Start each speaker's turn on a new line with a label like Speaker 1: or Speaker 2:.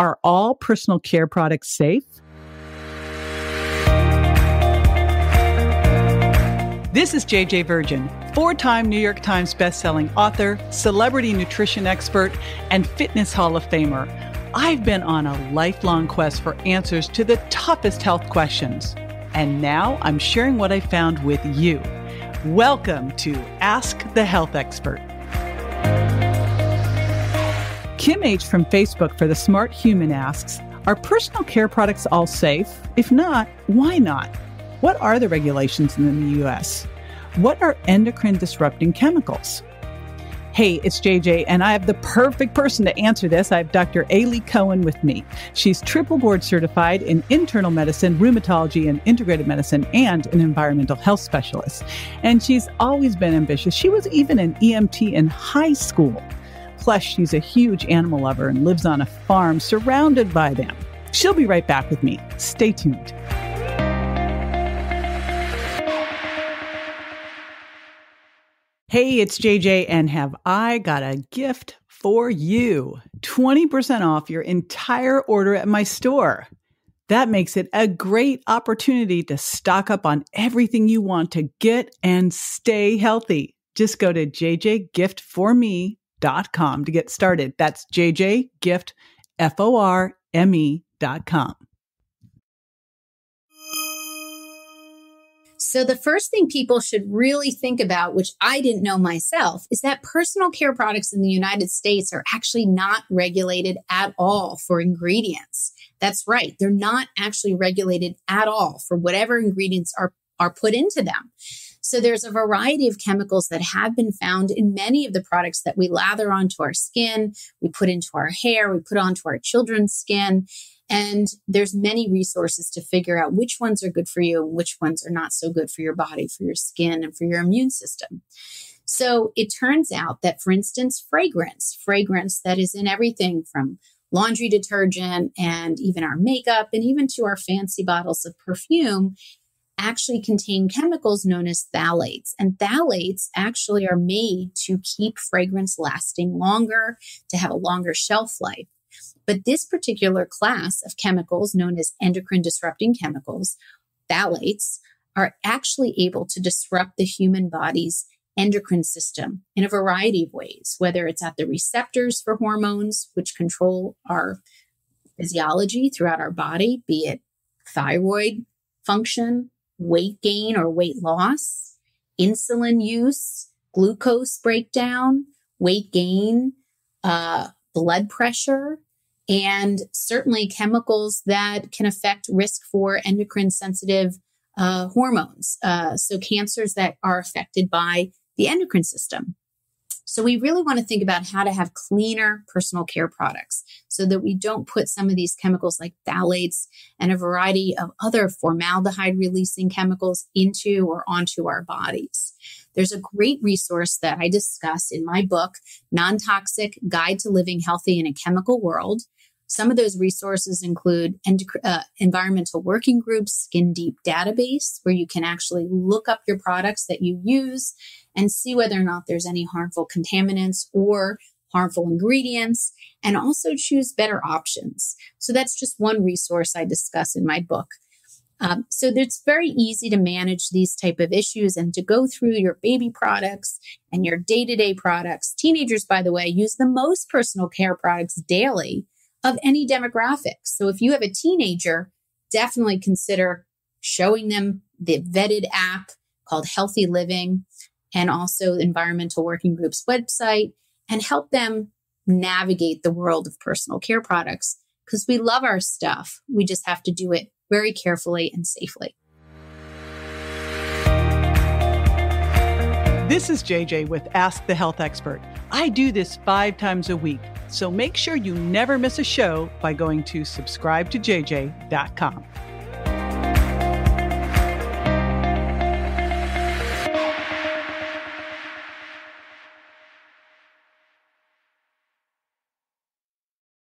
Speaker 1: Are all personal care products safe? This is JJ Virgin, four time New York Times bestselling author, celebrity nutrition expert, and fitness Hall of Famer. I've been on a lifelong quest for answers to the toughest health questions. And now I'm sharing what I found with you. Welcome to Ask the Health Expert. Kim H. from Facebook for The Smart Human asks Are personal care products all safe? If not, why not? What are the regulations in the US? What are endocrine disrupting chemicals? Hey, it's JJ, and I have the perfect person to answer this. I have Dr. Aly Cohen with me. She's triple board certified in internal medicine, rheumatology, and integrated medicine, and an environmental health specialist. And she's always been ambitious. She was even an EMT in high school. Plus, she's a huge animal lover and lives on a farm surrounded by them. She'll be right back with me. Stay tuned. Hey, it's JJ, and have I got a gift for you? 20% off your entire order at my store. That makes it a great opportunity to stock up on everything you want to get and stay healthy. Just go to jjgiftforme.com to get started. That's jjgift, F-O-R-M-E dot com.
Speaker 2: So, the first thing people should really think about, which I didn't know myself, is that personal care products in the United States are actually not regulated at all for ingredients. That's right. They're not actually regulated at all for whatever ingredients are, are put into them. So there's a variety of chemicals that have been found in many of the products that we lather onto our skin, we put into our hair, we put onto our children's skin. And there's many resources to figure out which ones are good for you and which ones are not so good for your body, for your skin, and for your immune system. So it turns out that, for instance, fragrance, fragrance that is in everything from laundry detergent and even our makeup and even to our fancy bottles of perfume actually contain chemicals known as phthalates. And phthalates actually are made to keep fragrance lasting longer, to have a longer shelf life. But this particular class of chemicals, known as endocrine disrupting chemicals, phthalates, are actually able to disrupt the human body's endocrine system in a variety of ways, whether it's at the receptors for hormones, which control our physiology throughout our body, be it thyroid function, weight gain or weight loss, insulin use, glucose breakdown, weight gain, uh, blood pressure, and certainly chemicals that can affect risk for endocrine sensitive uh, hormones. Uh, so, cancers that are affected by the endocrine system. So, we really want to think about how to have cleaner personal care products so that we don't put some of these chemicals like phthalates and a variety of other formaldehyde releasing chemicals into or onto our bodies. There's a great resource that I discuss in my book, Non Toxic Guide to Living Healthy in a Chemical World. Some of those resources include uh, environmental working groups, skin deep database, where you can actually look up your products that you use and see whether or not there's any harmful contaminants or harmful ingredients and also choose better options. So that's just one resource I discuss in my book. Um, so it's very easy to manage these type of issues and to go through your baby products and your day-to-day products. Teenagers, by the way, use the most personal care products daily of any demographic. So if you have a teenager, definitely consider showing them the vetted app called Healthy Living and also Environmental Working Group's website and help them navigate the world of personal care products because we love our stuff. We just have to do it very carefully and safely.
Speaker 1: This is JJ with Ask the Health Expert. I do this five times a week, so make sure you never miss a show by going to subscribetojj.com.